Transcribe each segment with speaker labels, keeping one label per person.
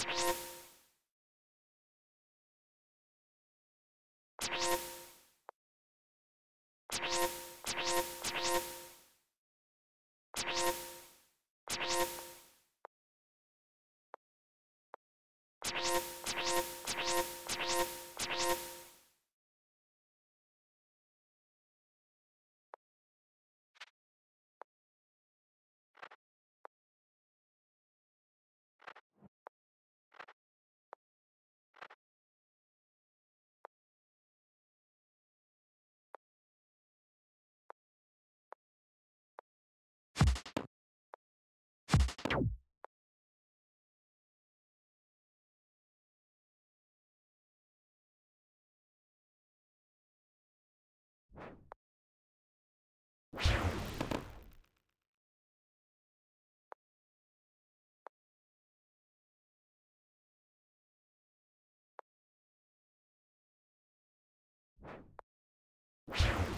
Speaker 1: you you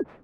Speaker 1: you